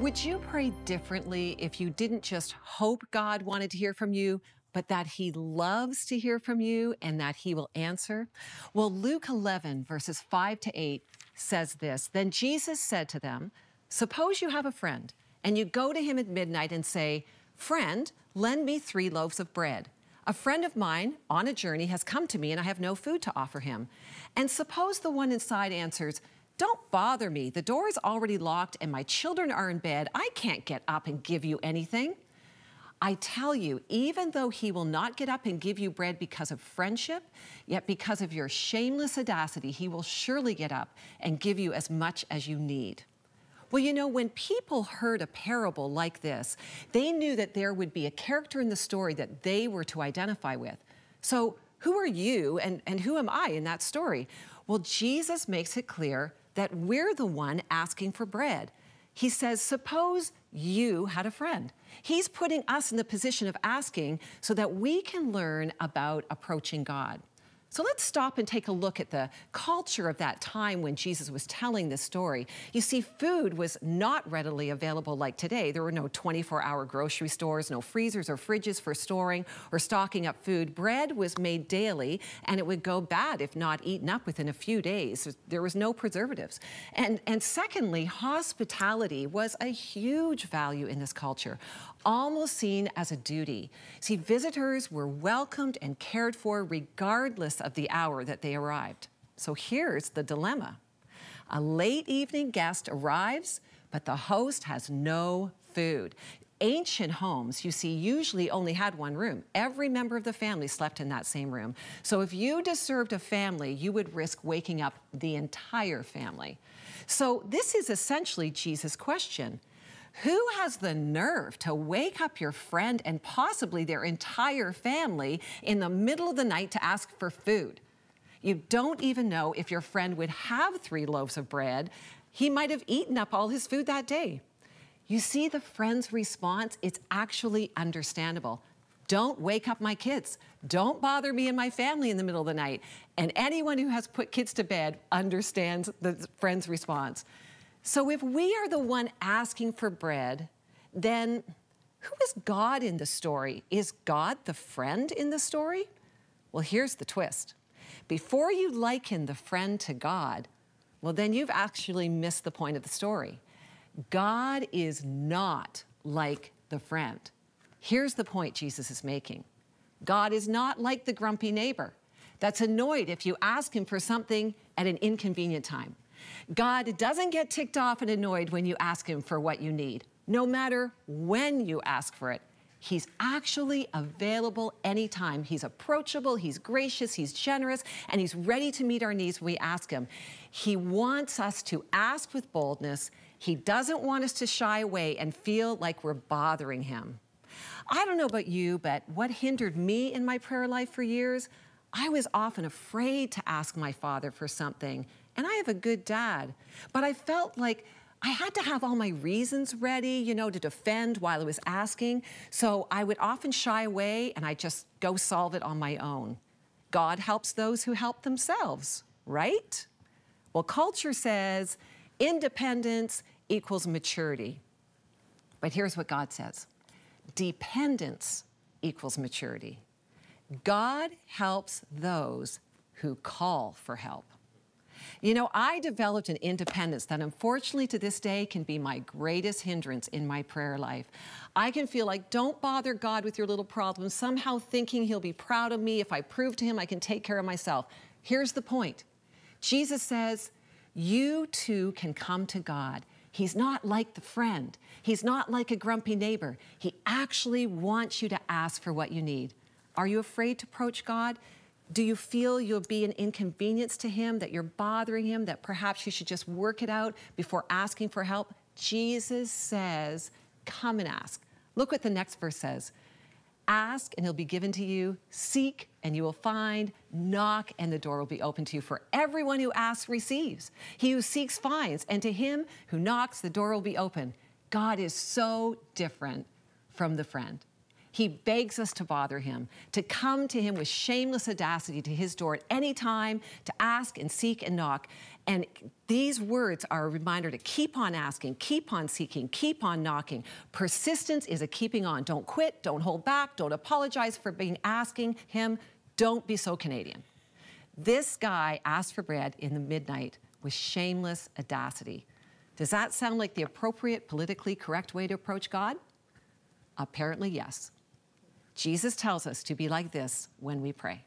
Would you pray differently if you didn't just hope God wanted to hear from you, but that He loves to hear from you and that He will answer? Well, Luke 11, verses 5 to 8 says this Then Jesus said to them, Suppose you have a friend, and you go to him at midnight and say, Friend, lend me three loaves of bread. A friend of mine on a journey has come to me and I have no food to offer him. And suppose the one inside answers, don't bother me. The door is already locked and my children are in bed. I can't get up and give you anything. I tell you, even though he will not get up and give you bread because of friendship, yet because of your shameless audacity, he will surely get up and give you as much as you need. Well, you know, when people heard a parable like this, they knew that there would be a character in the story that they were to identify with. So, who are you and, and who am I in that story? Well, Jesus makes it clear that we're the one asking for bread. He says, Suppose you had a friend. He's putting us in the position of asking so that we can learn about approaching God. So let's stop and take a look at the culture of that time when Jesus was telling this story. You see, food was not readily available like today. There were no 24 hour grocery stores, no freezers or fridges for storing or stocking up food. Bread was made daily and it would go bad if not eaten up within a few days. There was no preservatives. And, and secondly, hospitality was a huge value in this culture almost seen as a duty. See, visitors were welcomed and cared for regardless of the hour that they arrived. So here's the dilemma. A late evening guest arrives, but the host has no food. Ancient homes, you see, usually only had one room. Every member of the family slept in that same room. So if you disturbed a family, you would risk waking up the entire family. So this is essentially Jesus' question. Who has the nerve to wake up your friend and possibly their entire family in the middle of the night to ask for food? You don't even know if your friend would have three loaves of bread. He might have eaten up all his food that day. You see the friend's response? It's actually understandable. Don't wake up my kids. Don't bother me and my family in the middle of the night. And anyone who has put kids to bed understands the friend's response. So if we are the one asking for bread, then who is God in the story? Is God the friend in the story? Well, here's the twist. Before you liken the friend to God, well, then you've actually missed the point of the story. God is not like the friend. Here's the point Jesus is making God is not like the grumpy neighbor that's annoyed if you ask him for something at an inconvenient time. God doesn't get ticked off and annoyed when you ask Him for what you need, no matter when you ask for it. He's actually available anytime. He's approachable, he's gracious, he's generous, and he's ready to meet our needs when we ask him. He wants us to ask with boldness. He doesn't want us to shy away and feel like we're bothering him. I don't know about you, but what hindered me in my prayer life for years, I was often afraid to ask my father for something and I have a good dad. But I felt like I had to have all my reasons ready, you know, to defend while I was asking. So I would often shy away and I just go solve it on my own. God helps those who help themselves, right? Well, culture says independence equals maturity. But here's what God says dependence equals maturity. God helps those who call for help. You know, I developed an independence that unfortunately to this day can be my greatest hindrance in my prayer life. I can feel like, don't bother God with your little problems, somehow thinking He'll be proud of me if I prove to Him I can take care of myself. Here's the point Jesus says, you too can come to God. He's not like the friend. He's not like a grumpy neighbor. He actually wants you to ask for what you need. Are you afraid to approach God? Do you feel you'll be an inconvenience to him, that you're bothering him, that perhaps you should just work it out before asking for help? Jesus says, Come and ask. Look what the next verse says Ask and it'll be given to you. Seek and you will find. Knock and the door will be open to you. For everyone who asks receives. He who seeks finds. And to him who knocks, the door will be open. God is so different from the friend. He begs us to bother him, to come to him with shameless audacity to his door at any time, to ask and seek and knock. And these words are a reminder to keep on asking, keep on seeking, keep on knocking. Persistence is a keeping on. Don't quit, don't hold back, don't apologize for being asking him. Don't be so Canadian. This guy asked for bread in the midnight with shameless audacity. Does that sound like the appropriate, politically correct way to approach God? Apparently, yes. Jesus tells us to be like this when we pray.